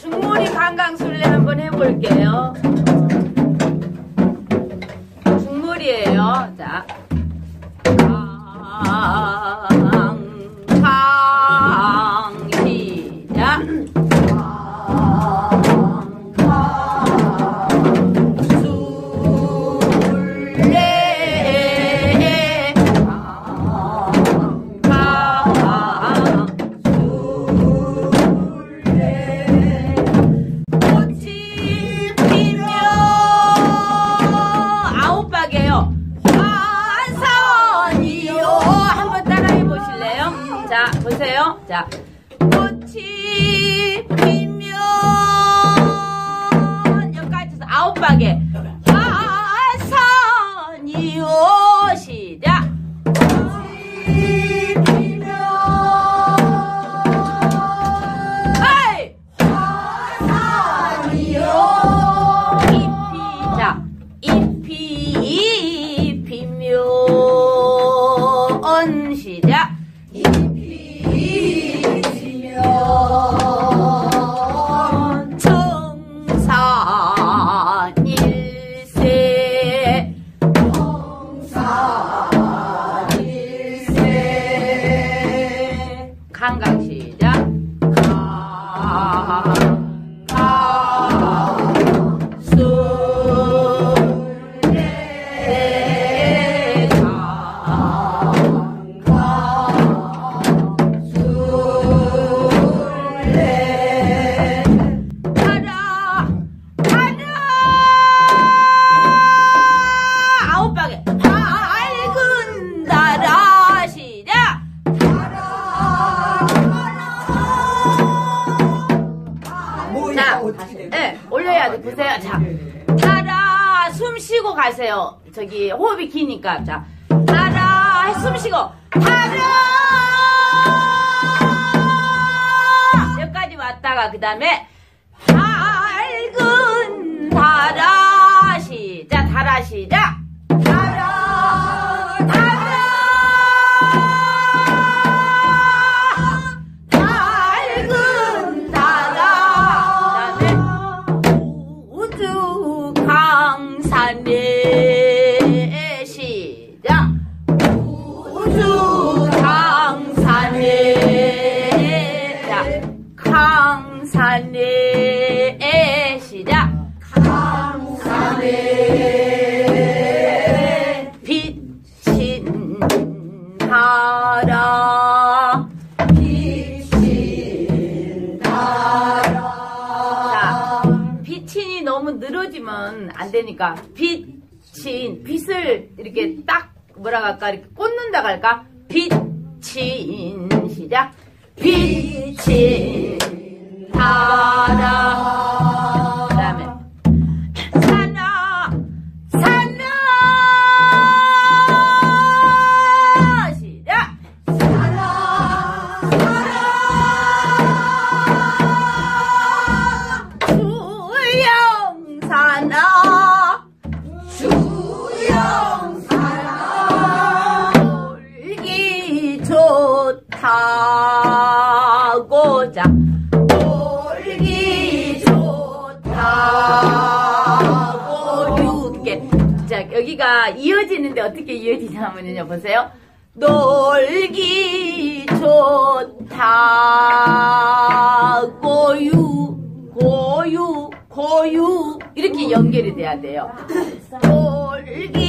중몰이 강강술래 한번 해볼게요. 중몰이에요. 자. 강, あ! 자, 타라, 숨 쉬고 가세요. 저기, 호흡이 기니까. 자, 타라, 숨 쉬고, 타라! 여기까지 왔다가, 그 다음에, 밝은 달아, 시작, 달아, 시작. 강 되니까 빛인 빛을 이렇게 딱 뭐라 할까? 이렇게 꽂는다 할까? 빛인 시작. 빛인 달아 놀기 좋다고 자. 놀기 좋다고. 육개. 자 여기가 이어지는데 어떻게 이어지냐면요 보세요. 놀기 좋다고. 유 고유 고유. 이렇게 연결이 돼야 돼요. 놀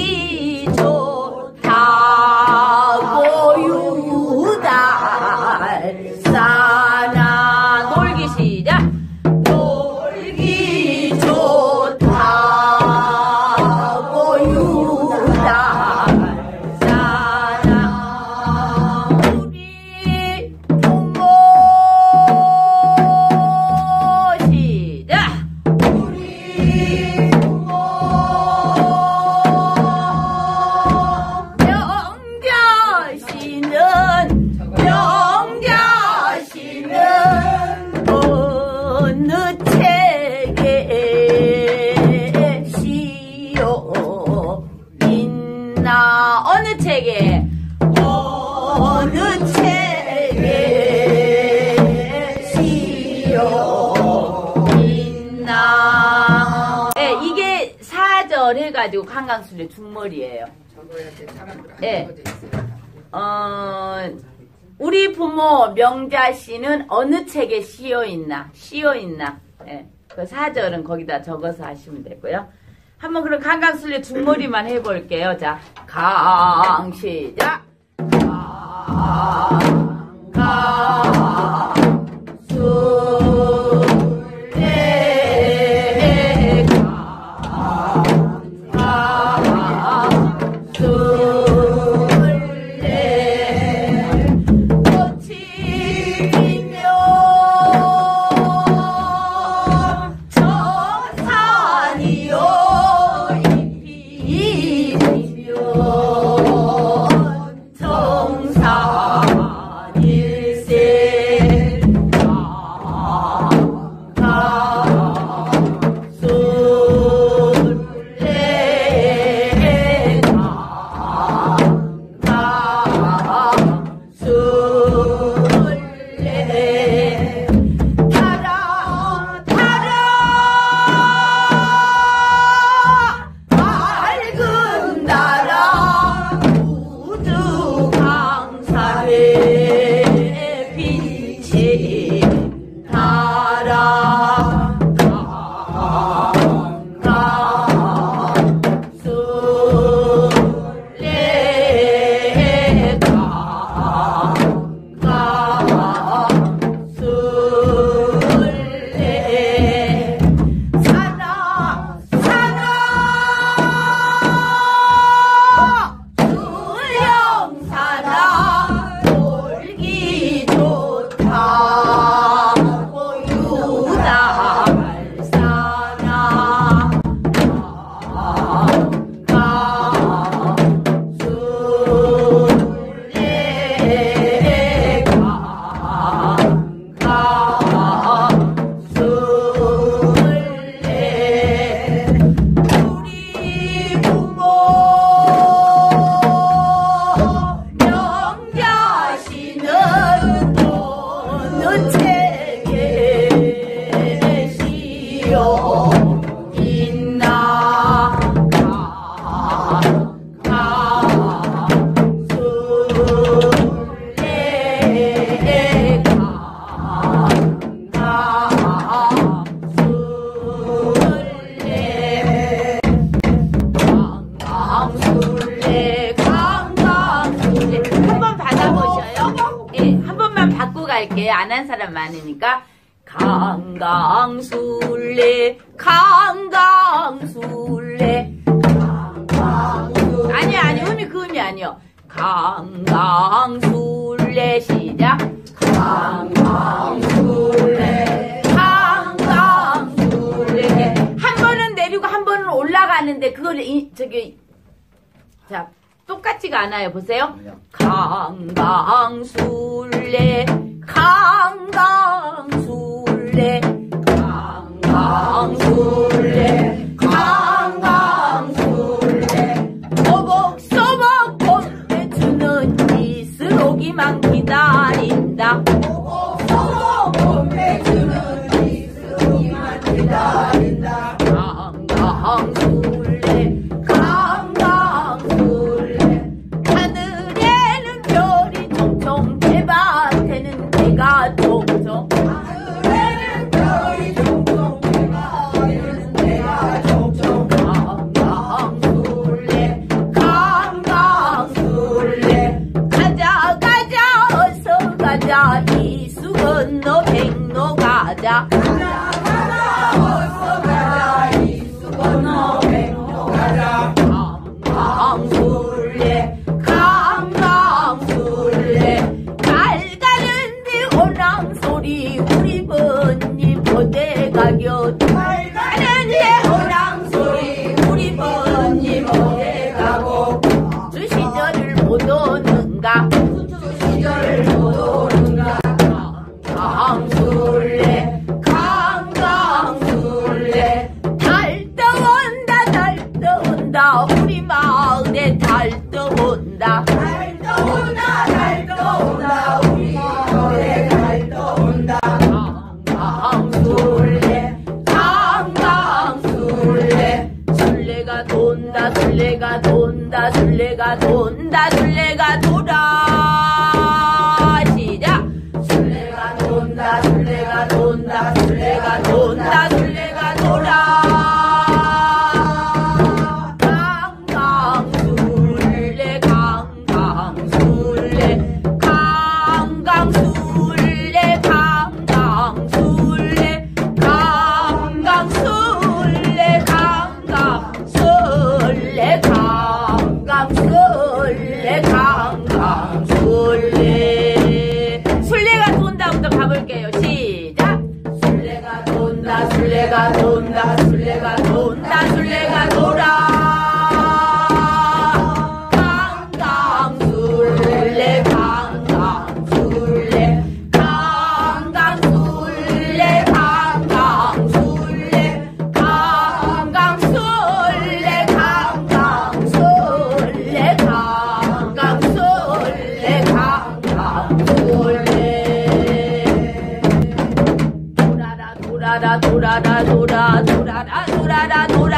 강강술래 중머리예요. 예. 어, 우리 부모 명자 씨는 어느 책에 씌어 있나? 씌어 있나? 예. 그 사절은 거기다 적어서 하시면 되고요. 한번 그럼 강강술래 중머리만 해볼게요. 자, 강 시작. 강, 강, 술 많으니까 강강술래 강강술래 아니 아니 음이 그 음이 아니요. 강강술래 시작. 강강술래 강강술래 한 번은 내리고 한 번은 올라가는데 그걸 이, 저기 자 똑같지가 않아요. 보세요. 강강술래 강강술래 강강술래 강강술래. 소복소복 봄에 주는 이스로기만 기다린 가 술래가 돈다. 술래가 돌아. 시작. 술래가 돈다. 술래가 돈다. 술래가 돈다. 술래가 돌아 술래가 돈다 술래가 돈다 술래가 돌아 da da da da da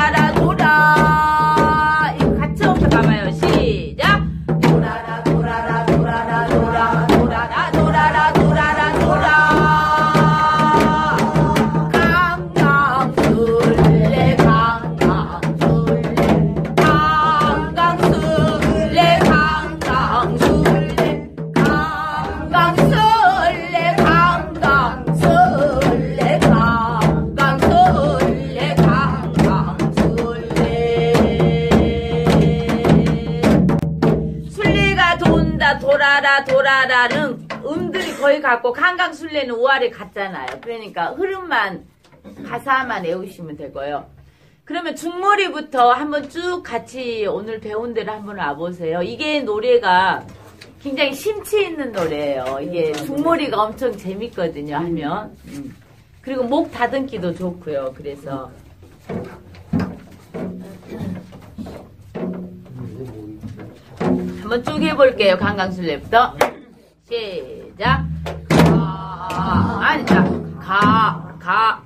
돌아라는 음들이 거의 같고 강강술래는 우아래 같잖아요. 그러니까 흐름만 가사만 외우시면 되고요. 그러면 중머리부터 한번 쭉 같이 오늘 배운 대로 한번 와보세요. 이게 노래가 굉장히 심취 있는 노래예요. 이게 중머리가 엄청 재밌거든요. 하면 음. 그리고 목 다듬기도 좋고요. 그래서 한번 쭉 해볼게요. 강강술래부터 시작. 가 아니 자, 가, 가,